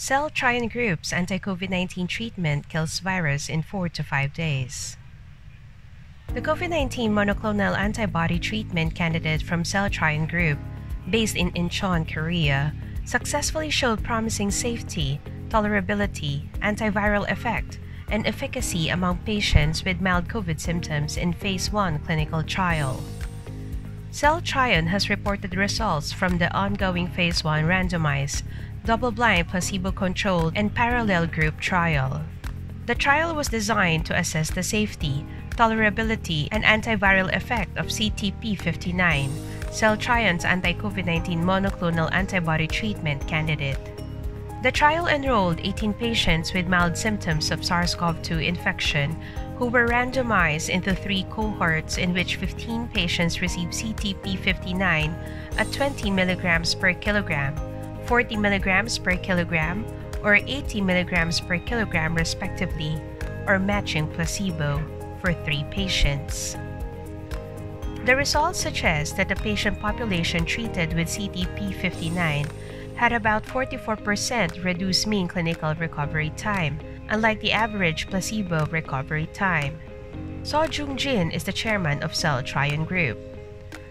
Celltrion Group's anti-COVID-19 treatment kills virus in 4 to 5 days. The COVID-19 monoclonal antibody treatment candidate from Celltrion Group, based in Incheon, Korea, successfully showed promising safety, tolerability, antiviral effect, and efficacy among patients with mild COVID symptoms in Phase 1 clinical trial. Celltrion has reported results from the ongoing Phase 1 randomized double-blind placebo-controlled and parallel group trial. The trial was designed to assess the safety, tolerability, and antiviral effect of CTP59, Celltrion's anti-COVID-19 monoclonal antibody treatment candidate. The trial enrolled 18 patients with mild symptoms of SARS-CoV-2 infection who were randomized into three cohorts in which 15 patients received CTP59 at 20 milligrams per kilogram 40 milligrams per kilogram or 80 milligrams per kilogram respectively, or matching placebo for three patients. The results suggest that the patient population treated with CTP59 had about 44% reduced mean clinical recovery time, unlike the average placebo recovery time. Seo Jung Jin is the chairman of Celltrion Group.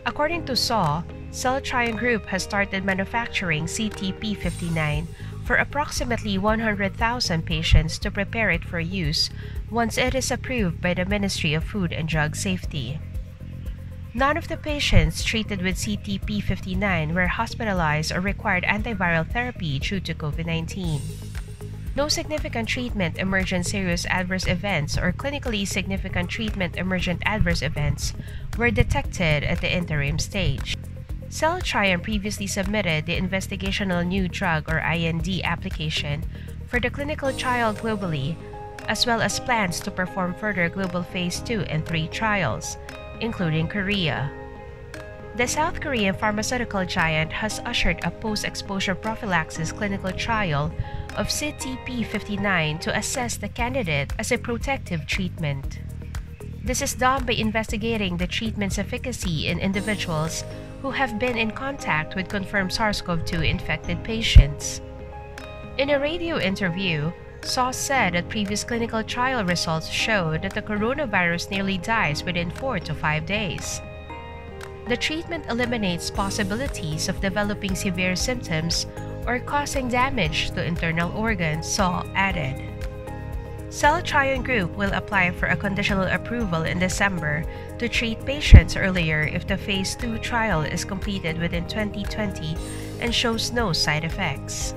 According to Seo, Celltrion Group has started manufacturing CTP59 for approximately 100,000 patients to prepare it for use once it is approved by the Ministry of Food and Drug Safety. None of the patients treated with CTP59 were hospitalized or required antiviral therapy due to COVID 19. No significant treatment emergent serious adverse events or clinically significant treatment emergent adverse events were detected at the interim stage. Celltrion previously submitted the Investigational New Drug or IND application for the clinical trial globally, as well as plans to perform further global Phase 2 and 3 trials, including Korea. The South Korean pharmaceutical giant has ushered a post exposure prophylaxis clinical trial of CTP59 to assess the candidate as a protective treatment. This is done by investigating the treatment's efficacy in individuals who have been in contact with confirmed SARS CoV 2 infected patients. In a radio interview, Seo said that previous clinical trial results showed that the coronavirus nearly dies within 4 to 5 days. The treatment eliminates possibilities of developing severe symptoms or causing damage to internal organs, Seo added. Celltrion Group will apply for a conditional approval in December to treat patients earlier if the Phase 2 trial is completed within 2020 and shows no side effects.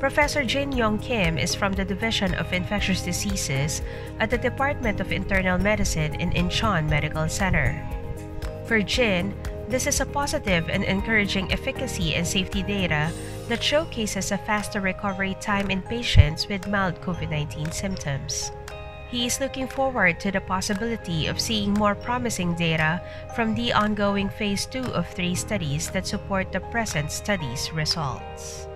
Professor Jin Yong Kim is from the Division of Infectious Diseases at the Department of Internal Medicine in Incheon Medical Center. For Jin, this is a positive and encouraging efficacy and safety data that showcases a faster recovery time in patients with mild COVID 19 symptoms. He is looking forward to the possibility of seeing more promising data from the ongoing Phase 2 of 3 studies that support the present study's results.